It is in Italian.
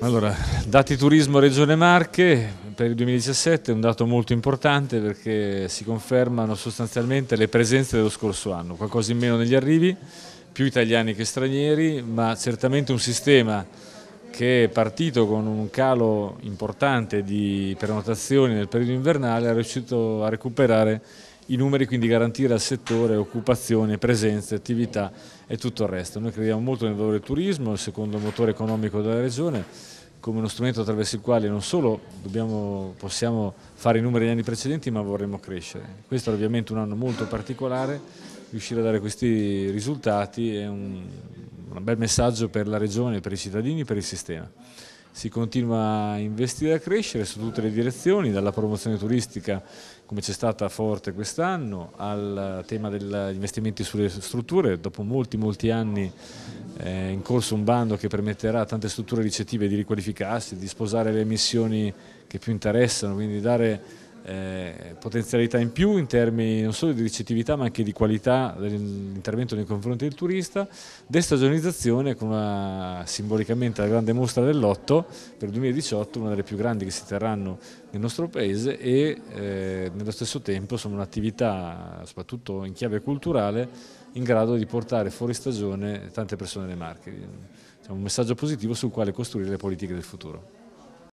Allora, dati turismo Regione Marche per il 2017 è un dato molto importante perché si confermano sostanzialmente le presenze dello scorso anno, qualcosa in meno negli arrivi, più italiani che stranieri, ma certamente un sistema che è partito con un calo importante di prenotazioni nel periodo invernale è riuscito a recuperare i numeri, quindi garantire al settore occupazione, presenze, attività e tutto il resto. Noi crediamo molto nel valore del turismo, il secondo motore economico della regione, come uno strumento attraverso il quale non solo dobbiamo, possiamo fare i numeri degli anni precedenti ma vorremmo crescere. Questo è ovviamente un anno molto particolare, riuscire a dare questi risultati è un, un bel messaggio per la regione, per i cittadini, e per il sistema si continua a investire e a crescere su tutte le direzioni, dalla promozione turistica come c'è stata forte quest'anno, al tema degli investimenti sulle strutture, dopo molti molti anni è in corso un bando che permetterà a tante strutture ricettive di riqualificarsi, di sposare le missioni che più interessano, quindi dare eh, potenzialità in più in termini non solo di ricettività ma anche di qualità dell'intervento nei confronti del turista, destagionalizzazione con una, simbolicamente la grande mostra dell'otto per il 2018, una delle più grandi che si terranno nel nostro paese e eh, nello stesso tempo sono un'attività soprattutto in chiave culturale in grado di portare fuori stagione tante persone nelle Marche. Diciamo, un messaggio positivo sul quale costruire le politiche del futuro.